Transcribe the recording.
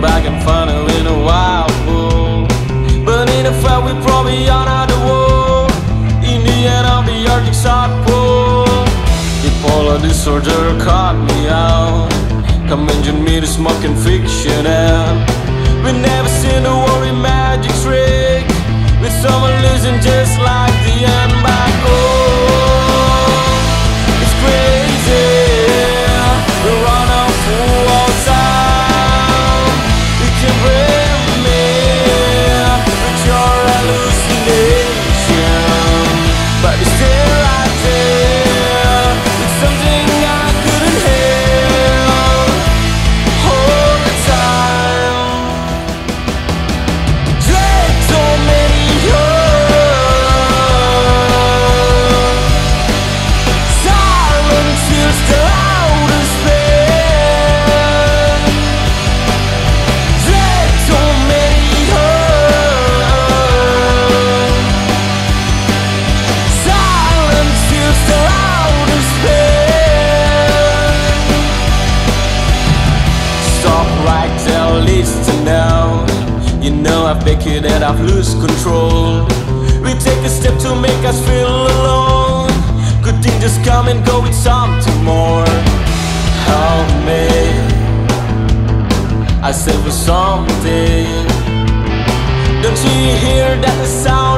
back and funnel in a wild pool. But in a fight, we probably not the war. In the end, of the Arctic South Pole. Bipolar disorder caught me out. Convention me to smoking fiction and we never seen the worry magic You know I've figured that I've lost control. We take a step to make us feel alone. Good thing just come and go with something more. Help me. I said for something. Don't you hear that sound?